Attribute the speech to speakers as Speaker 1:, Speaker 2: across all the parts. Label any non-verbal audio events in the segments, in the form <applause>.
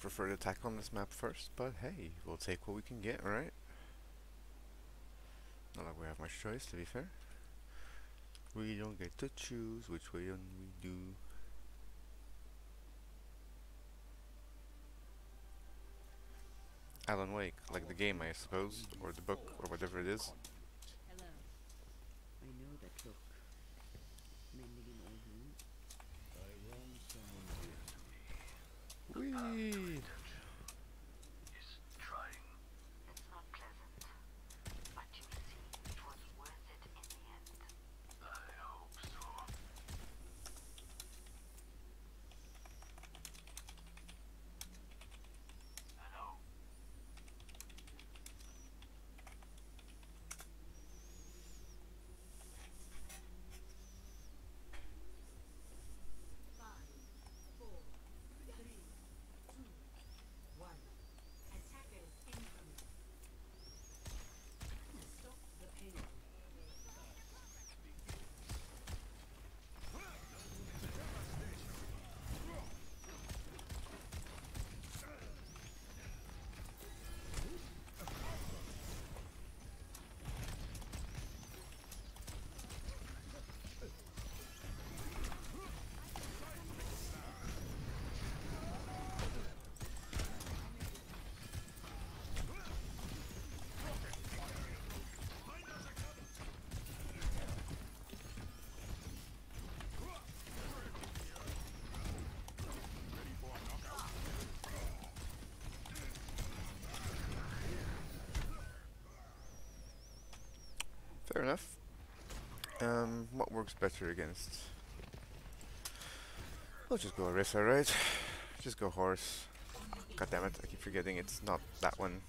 Speaker 1: have preferred attack on this map first, but hey, we'll take what we can get, right? Not like we have much choice, to be fair. We don't get to choose which way we do. Alan Wake, like the game, I suppose, or the book, or whatever it is.
Speaker 2: Hello. I know that look. Mending an old wound.
Speaker 1: Whee!
Speaker 3: It's not pleasant, but you see, it was worth it in the end.
Speaker 1: Fair enough. Um, what works better against? We'll just go Orisa, right? Just go horse. God damn it, I keep forgetting it's not that one.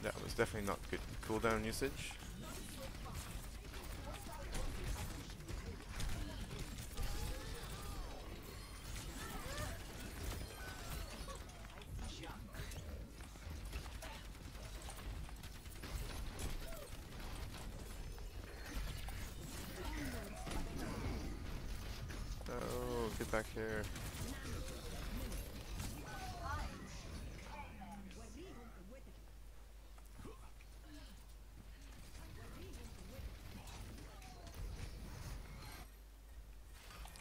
Speaker 1: That was definitely not good cooldown usage. Oh, get back here.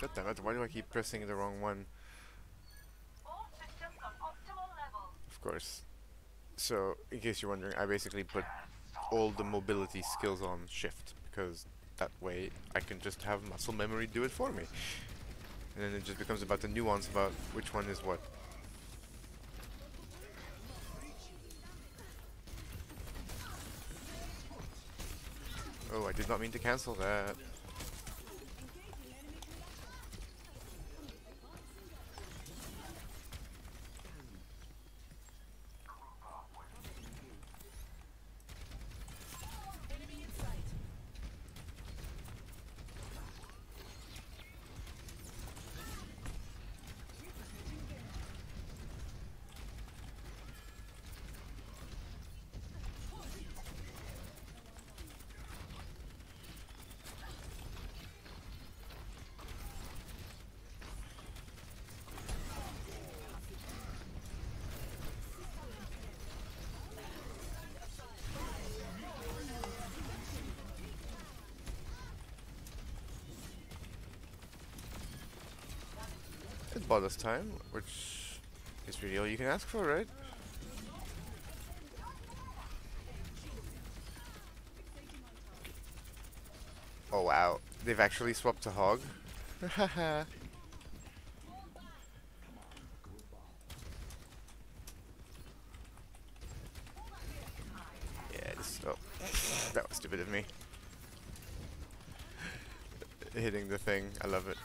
Speaker 1: God damn it, why do I keep pressing the wrong one?
Speaker 3: All systems on optimal level.
Speaker 1: Of course. So, in case you're wondering, I basically put all the mobility skills on shift because that way I can just have muscle memory do it for me. And then it just becomes about the nuance about which one is what. Oh, I did not mean to cancel that. Bought us time, which is really all you can ask for, right? Oh wow, they've actually swapped to Hog. Haha. <laughs> yeah, this, that was stupid of me. <laughs> Hitting the thing, I love it.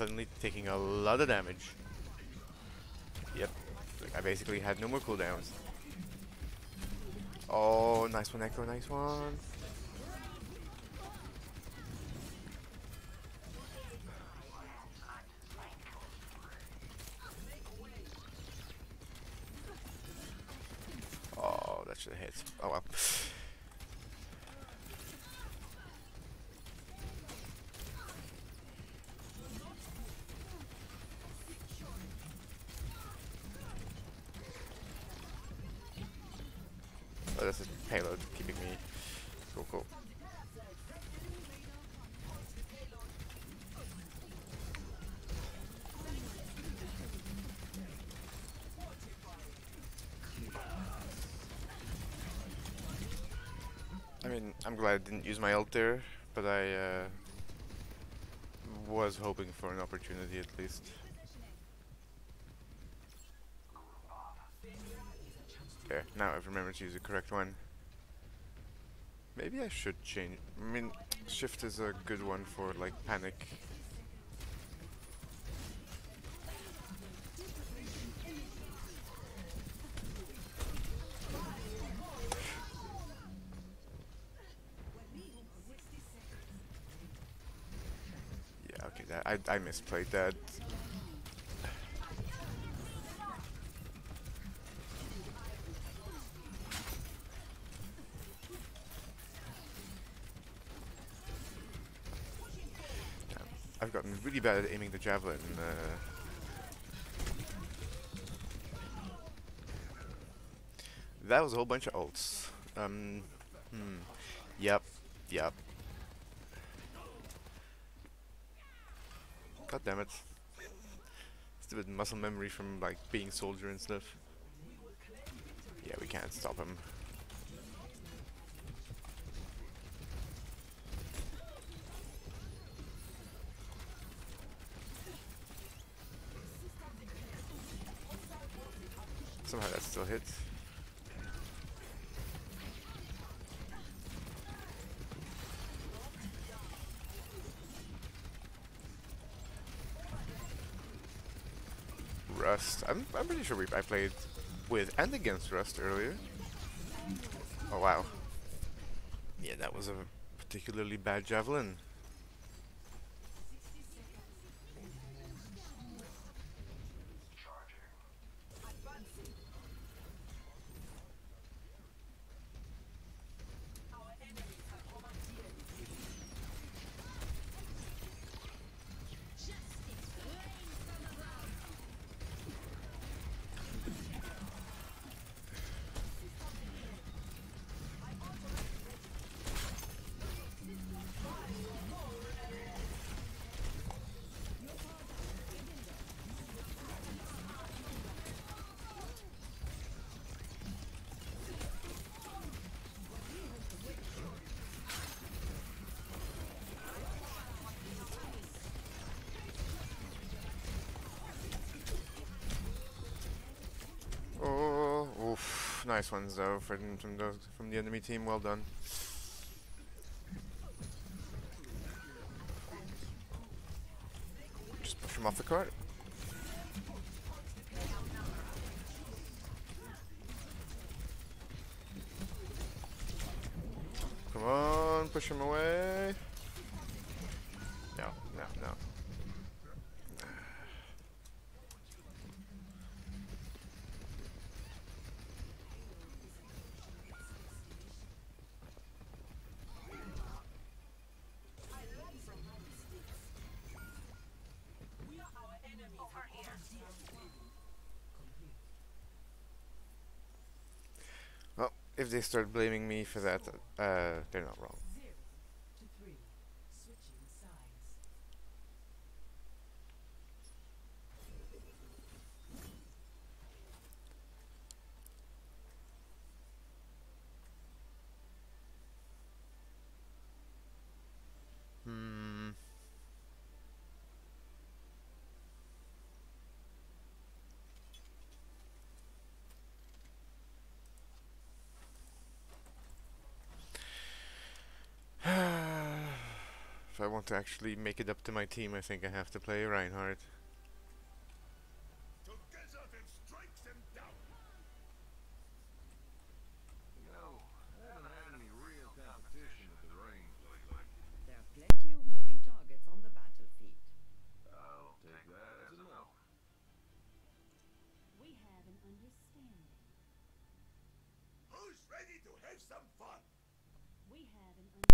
Speaker 1: Suddenly taking a lot of damage. Yep. Like I basically had no more cooldowns. Oh, nice one, Echo, nice one. Oh, that should have hit. Oh well. Oh, that's a payload keeping me. Cool, cool. I mean, I'm glad I didn't use my ult there, but I uh, was hoping for an opportunity at least. There, now I've remembered to use the correct one. Maybe I should change. I mean, shift is a good one for like panic. I misplayed that. I've gotten really bad at aiming the javelin. Uh, that was a whole bunch of ults. Um, hmm. Yep. Yep. God damn it. Stupid muscle memory from like being soldier and stuff. Yeah, we can't stop him. Somehow that still hits. Rust. I'm, I'm pretty sure we, I played with and against Rust earlier. Oh wow. Yeah, that was a particularly bad javelin. Nice ones though from, from, those, from the enemy team. Well done. Just push him off the cart. Come on, push him away. No, no, no. Well, if they start blaming me for that, uh, they're not wrong.
Speaker 4: to three. Switching sides.
Speaker 1: Hmm. Want to actually make it up to my team, I think I have to play Reinhardt.
Speaker 5: Together then strike them down.
Speaker 6: You know, I haven't had any real competition at the range lately.
Speaker 2: There are plenty of moving targets on the battlefield.
Speaker 6: I'll take that as a no.
Speaker 7: We have an understanding.
Speaker 5: Who's ready to have some fun?
Speaker 7: We have an understanding.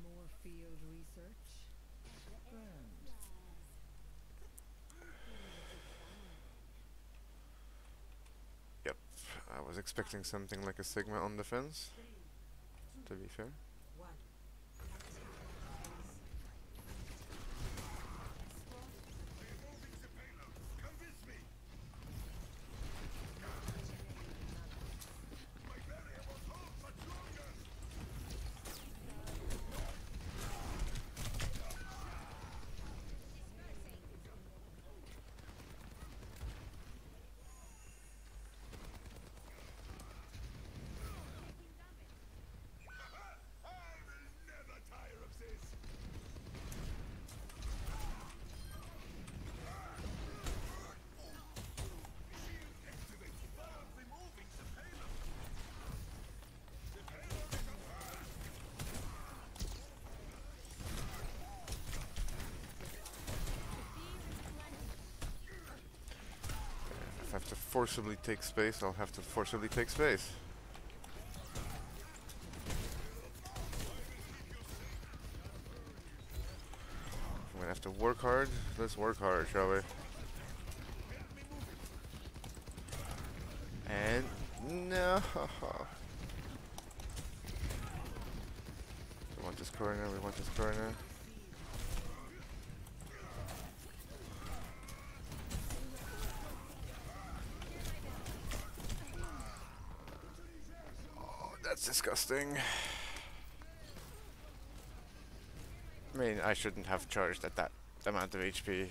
Speaker 2: More field research? Grand.
Speaker 1: Yep, I was expecting something like a Sigma on defense, to be fair.
Speaker 4: One.
Speaker 5: Moving the payload. Come with me. My barrier won't hold much longer. I will never tire of this. Activate. Start removing the payload. The payload is on fire.
Speaker 1: If I have to forcibly take space, I'll have to forcibly take space. I'm gonna have to work hard. Let's work hard, shall we? And no. <laughs> We want this corner. We want this corner. Oh, disgusting. I mean, I shouldn't have charged at that amount of HP,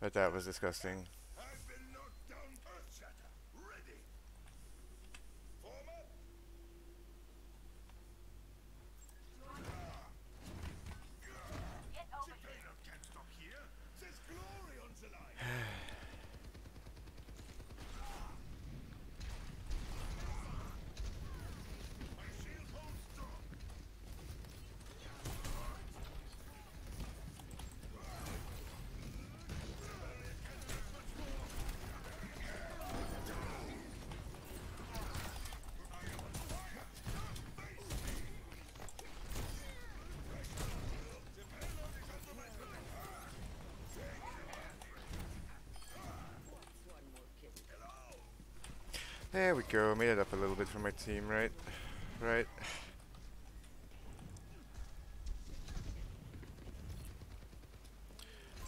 Speaker 1: but that was disgusting.
Speaker 5: I've been knocked down Earthshatter. Ready. Form up.
Speaker 3: Get over
Speaker 5: The
Speaker 3: here.
Speaker 5: payload can't stop here. There's glory on the line. My shield holds strong.
Speaker 1: There we go. Made it up a little bit for my team, right? Right.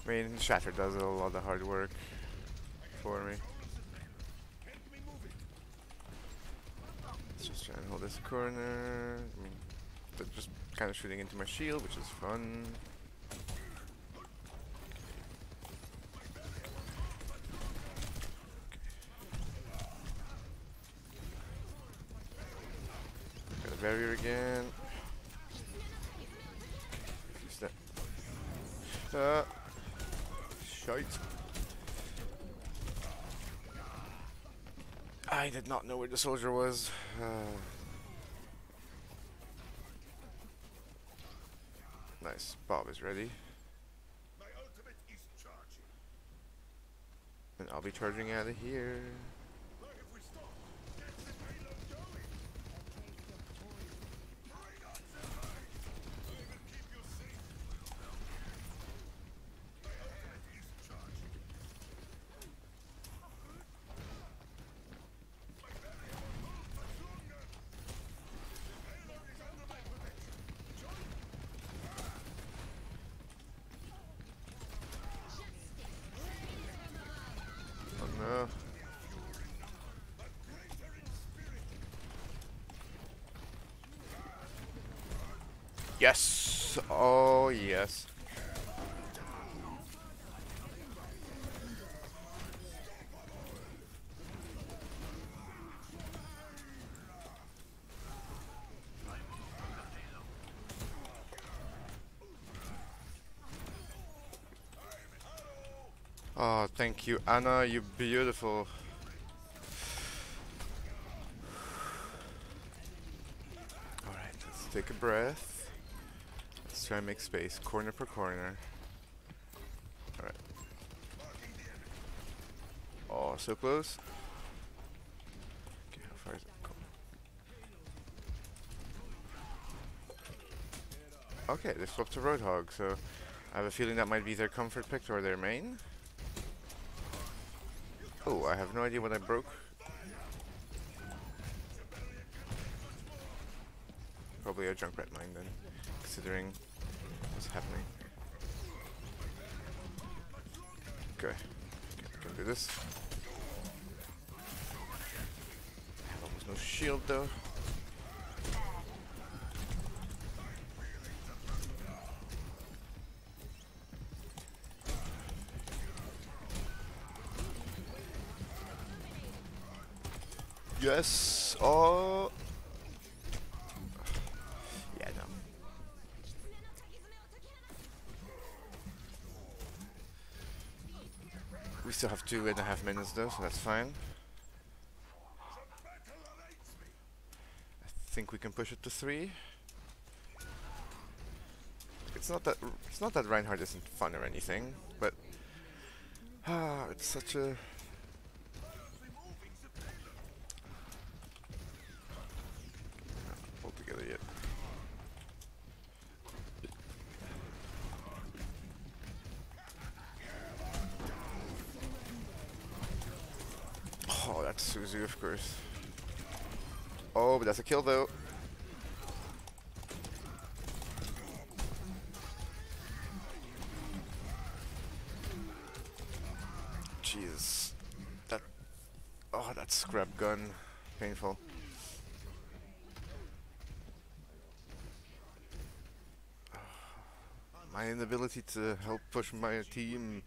Speaker 1: I mean, Shatter does a lot of hard work for me. Let's just try and hold this corner. I mean, just kind of shooting into my shield, which is fun. Again. That. Uh, shite. I did not know where the soldier was. Uh, nice. Bob is ready.
Speaker 5: My ultimate is charging.
Speaker 1: And I'll be charging out of here. Yes. Oh, yes. Oh, thank you, Ana, you beautiful. Alright, let's take a breath. Try and make space, corner per corner. Alright. Oh, so close. Okay, how far is it? Cool. Okay, they swapped to Roadhog, so I have a feeling that might be their comfort pick or their main. Oh, I have no idea what I broke. Probably a junk Junkrat mine then, considering what's happening. Okay, okay can do this. I have almost no shield though. Yes. Oh. Still have two and a half minutes though, so that's fine. I think we can push it to three. It's not that it's not that Reinhardt isn't fun or anything, but ah, <sighs> it's such a pulled together yet. Oh, that's Suzu, of course. Oh, but that's a kill though. Jesus. That. Oh, that scrap gun. Painful. My inability to help push my team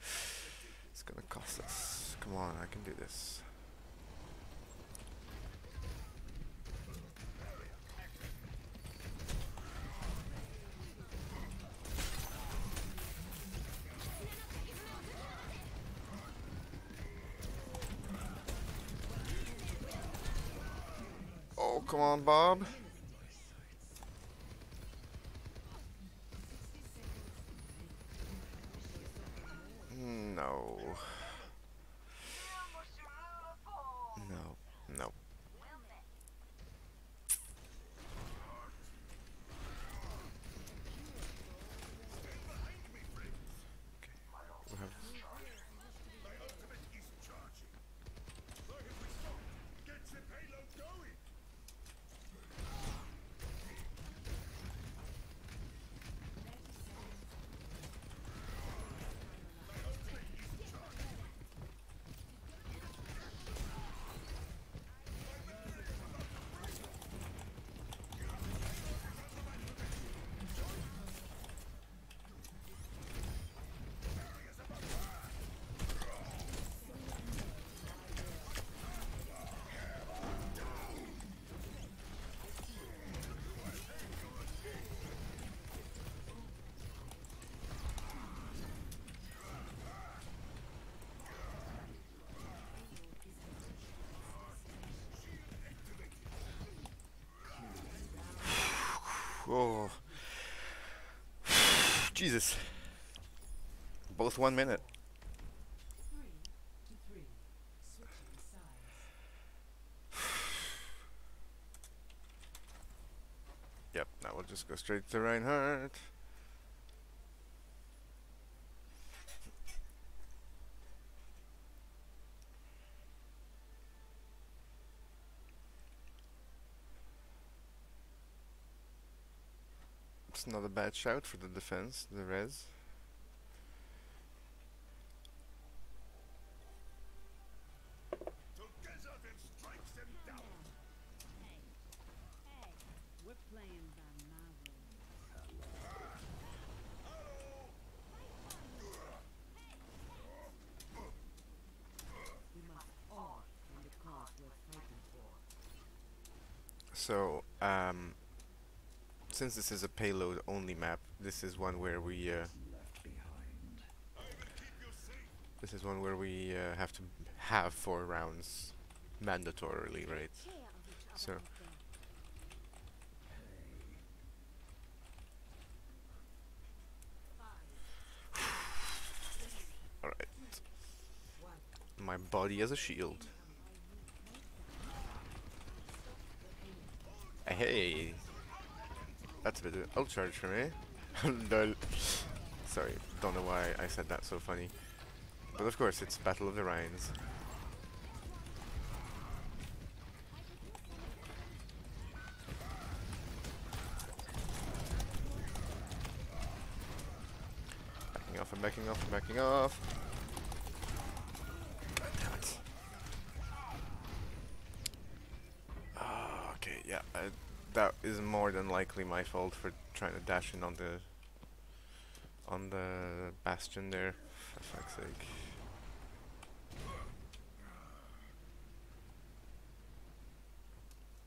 Speaker 1: is gonna cost us. Come on, I can do this. On, Bob. No. No. No. We have
Speaker 5: My ultimate is charging. Get the payload going.
Speaker 1: Oh. Jesus. Both one minute. <sighs> Yep, now we'll just go straight to Reinhardt. It's not a bad shout for the defense, the res. So, um, since this is a payload map, this is one where we uh. This is one where we uh, have to have four rounds mandatorily, right? So <sighs> Alright. My body as a shield. Hey! That's a bit of ult charge for me. <laughs> Lol. Sorry, don't know why I said that so funny. But of course, it's Battle of the Reins. Backing off and backing off and backing off. God damn it. Ah, okay, yeah, uh, that is my fault for trying to dash in on the on the bastion there. For fuck's sake.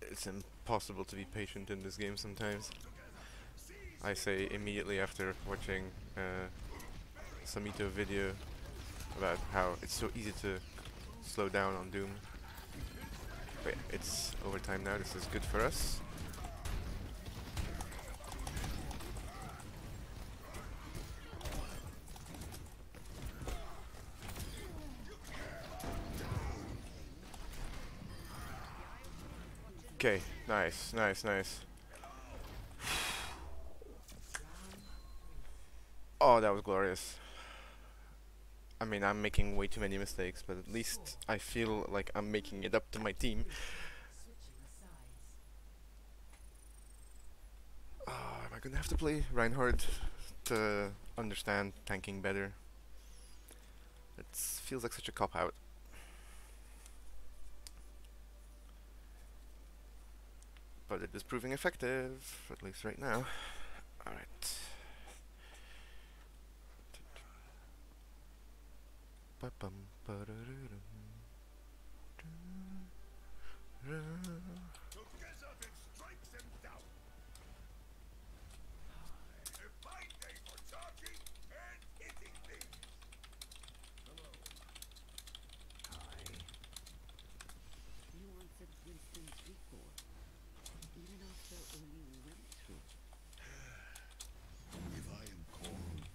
Speaker 1: It's impossible to be patient in this game sometimes. I say immediately after watching uh, Samito video about how it's so easy to slow down on Doom. But yeah, it's overtime now, this is good for us. Okay, nice, nice, nice. Oh, that was glorious. I mean, I'm making way too many mistakes, but at least I feel like I'm making it up to my team. Oh, am I gonna have to play Reinhardt to understand tanking better? It feels like such a cop But it is proving effective, at least right now. Alright. Ba-bum, ba-da-doo-dum. Dun.
Speaker 5: Together then strike them down. A fine day for charging and hitting things.
Speaker 2: You answered Winston's recall, even after all you went through.
Speaker 5: If I am called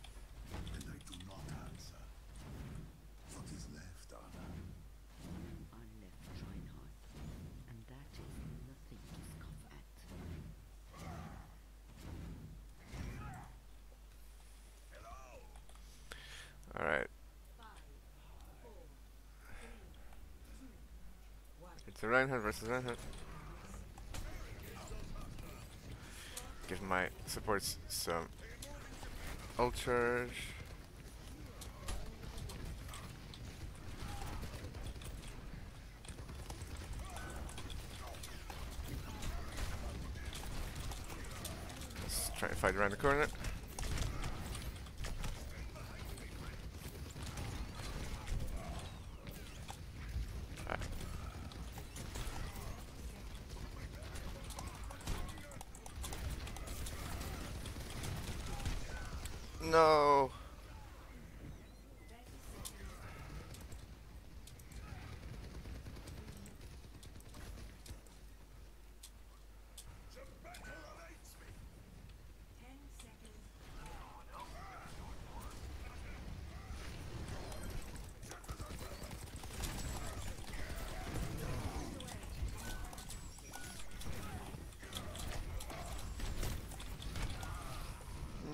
Speaker 5: and I do not answer, what is left, Ana?
Speaker 2: You are left Reinhardt, and that is nothing to scoff at.
Speaker 1: Alright. A Reinhardt versus Reinhardt. Give my supports some ult. Let's try and fight around the corner. No.
Speaker 5: The battle awaits me.
Speaker 4: Ten seconds.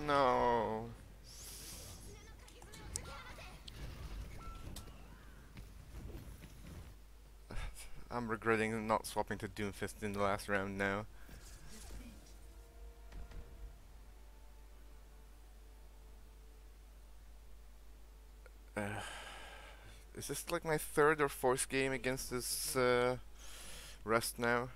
Speaker 1: No. I'm regretting not swapping to Doomfist in the last round now. Uh, is this like my third or fourth game against this uh, Rust now?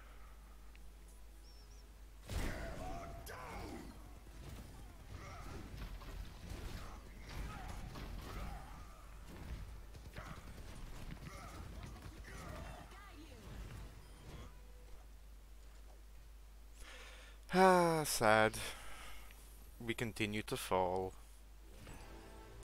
Speaker 1: Ah, sad. We continue to fall.